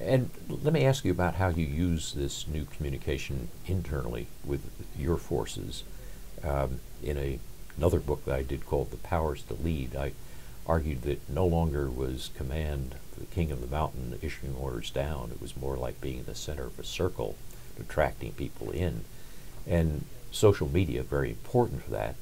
And let me ask you about how you use this new communication internally with your forces. Um, in a, another book that I did called The Powers to Lead, I argued that no longer was command the king of the mountain issuing orders down. It was more like being in the center of a circle, attracting people in. And social media, very important for that.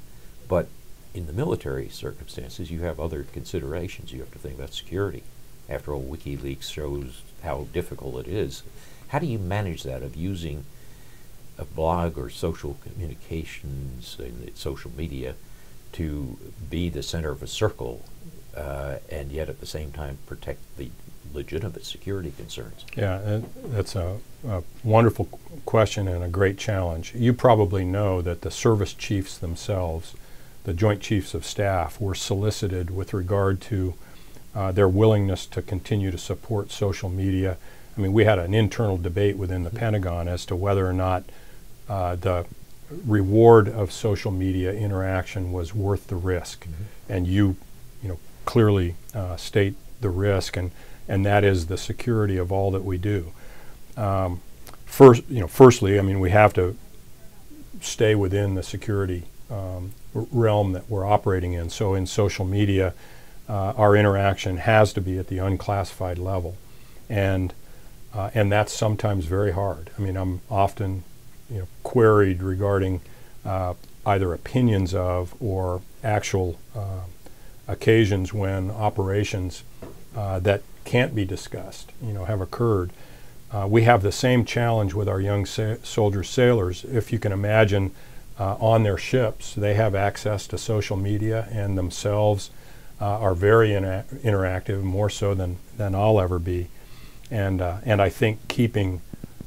But in the military circumstances, you have other considerations. You have to think about security. After all, WikiLeaks shows how difficult it is. How do you manage that of using a blog or social communications and social media to be the center of a circle uh, and yet at the same time protect the legitimate security concerns? Yeah, that's a, a, wonderful question and a great challenge. You probably know that the service chiefs themselves, the Joint Chiefs of Staff, were solicited with regard to uh, their willingness to continue to support social media. I mean, we had an internal debate within the Pentagon as to whether or not uh, the reward of social media interaction was worth the risk. Mm-hmm. And you, you know, clearly uh, state the risk, and and that is the security of all that we do. Um, first, you know, firstly, I mean, we have to stay within the security um, realm that we're operating in. So in social media, uh, our interaction has to be at the unclassified level, and uh, and that's sometimes very hard. I mean, I'm often you know queried regarding uh, either opinions of or actual uh, occasions when operations uh, that can't be discussed, you know, have occurred. Uh, we have the same challenge with our young sa- soldier sailors. If you can imagine, on their ships, they have access to social media and themselves uh, are very inter- interactive, more so than, than I'll ever be. And, uh, and I think keeping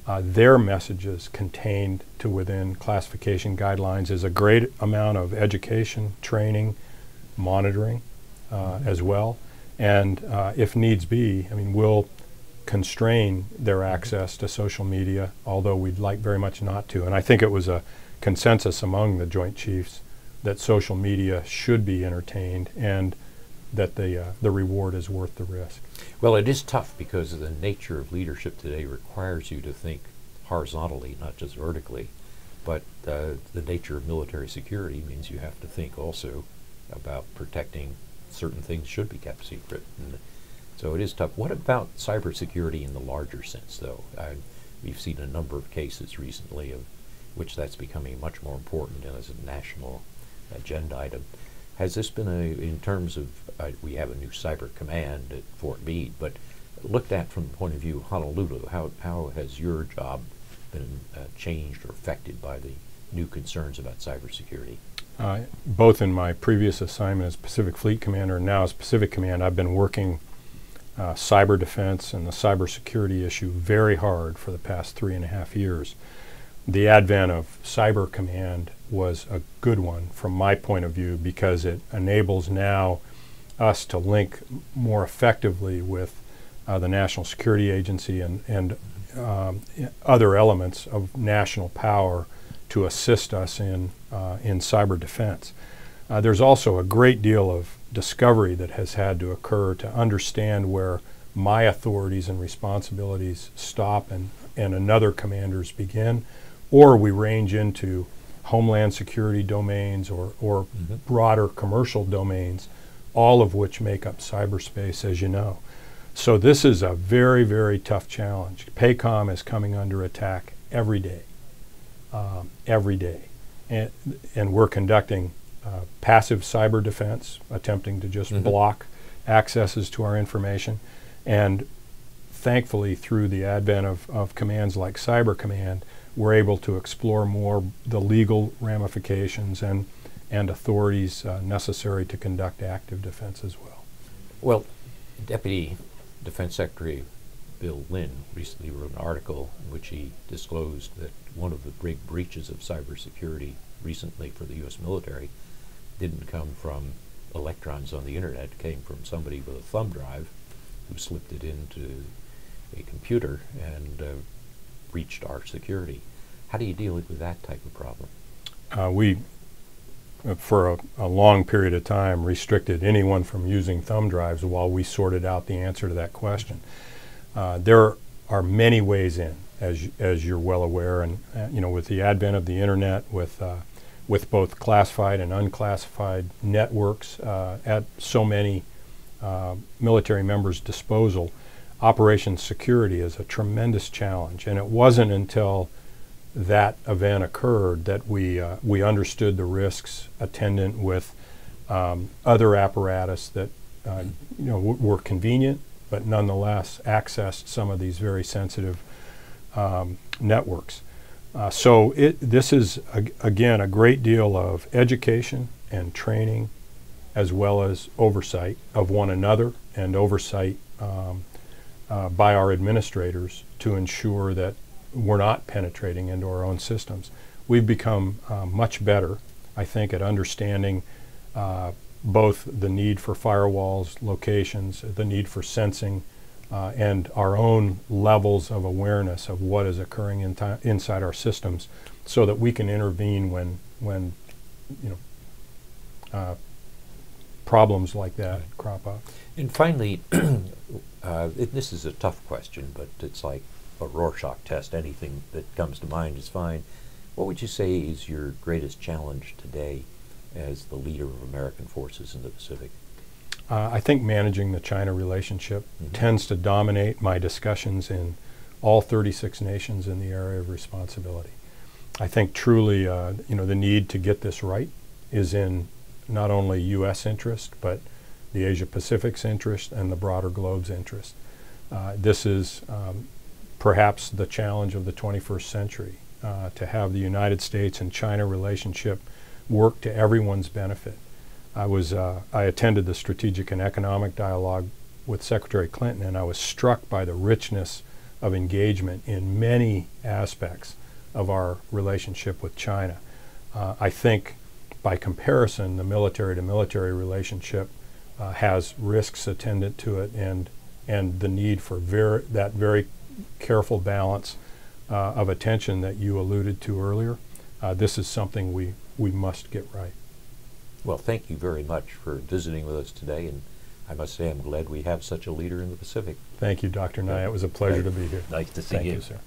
uh, their messages contained to within classification guidelines is a great amount of education, training, monitoring mm-hmm. as well. And uh, if needs be, I mean, we'll constrain their access to social media, although we'd like very much not to. And I think it was a consensus among the Joint Chiefs that social media should be entertained and that the uh, the reward is worth the risk. Well, it is tough because the nature of leadership today requires you to think horizontally, not just vertically. But uh, the nature of military security means you have to think also about protecting certain things should be kept secret. And so it is tough. What about cybersecurity in the larger sense, though? I, we've seen a number of cases recently of which that's becoming much more important as a national agenda item. Has this been a, in terms of, uh, we have a new cyber command at Fort Meade, but looked at from the point of view of Honolulu, how, how has your job been uh, changed or affected by the new concerns about cybersecurity? Uh, both in my previous assignment as Pacific Fleet Commander and now as Pacific Command, I've been working uh, cyber defense and the cybersecurity issue very hard for the past three and a half years. The advent of Cyber Command was a good one from my point of view because it enables now us to link more effectively with uh, the National Security Agency and, and um, other elements of national power to assist us in, uh, in cyber defense. Uh, there's also a great deal of discovery that has had to occur to understand where my authorities and responsibilities stop and, and another commander's begin, or we range into homeland security domains or, or mm-hmm. broader commercial domains, all of which make up cyberspace, as you know. So this is a very, very tough challenge. PACOM is coming under attack every day, um, every day. And, and we're conducting uh, passive cyber defense, attempting to just mm-hmm. block accesses to our information. And thankfully, through the advent of, of commands like Cyber Command, we're able to explore more the legal ramifications and, and authorities uh, necessary to conduct active defense as well. Well, Deputy Defense Secretary Bill Lynn recently wrote an article in which he disclosed that one of the big breaches of cybersecurity recently for the U.S. military didn't come from electrons on the internet, came from somebody with a thumb drive who slipped it into a computer and uh, breached our security. How do you deal with that type of problem? Uh, we, uh, for a, a, long period of time, restricted anyone from using thumb drives while we sorted out the answer to that question. Uh, there are many ways in, as as you're well aware, and uh, you know with the advent of the internet, with uh, with both classified and unclassified networks at so many military members' disposal, Operation Security is a tremendous challenge. And it wasn't until that event occurred that we uh, we understood the risks attendant with um, other apparatus that uh, you know were convenient, but nonetheless accessed some of these very sensitive um, networks. Uh, so it, this is ag- again a great deal of education and training, as well as oversight of one another and oversight um, uh, by our administrators to ensure that we're not penetrating into our own systems. We've become uh, much better, I think, at understanding uh, both the need for firewalls, locations, the need for sensing, uh, and our own levels of awareness of what is occurring in inside our systems, so that we can intervene when when you know uh, problems like that crop up. And finally, uh, it, this is a tough question, but it's like a Rorschach test. Anything that comes to mind is fine. What would you say is your greatest challenge today as the leader of American forces in the Pacific? Uh, I think managing the China relationship Mhm. tends to dominate my discussions in all 36 nations in the area of responsibility. I think truly, uh, you know, the need to get this right is in not only U.S. interest, but the Asia Pacific's interest and the broader globe's interest. Uh, this is um, perhaps the challenge of the 21st century uh, to have the United States and China relationship work to everyone's benefit. I was uh, I attended the strategic and economic dialogue with Secretary Clinton, and I was struck by the richness of engagement in many aspects of our relationship with China. Uh, I think, by comparison, the military-to-military relationship uh, has risks attendant to it, and and the need for ver- that very careful balance uh, of attention that you alluded to earlier. Uh, this is something we we must get right. Well, thank you very much for visiting with us today, and I must say I'm glad we have such a leader in the Pacific. Thank you, Dr. Nye. It was a pleasure to be here. Nice to see Thank you. you, sir.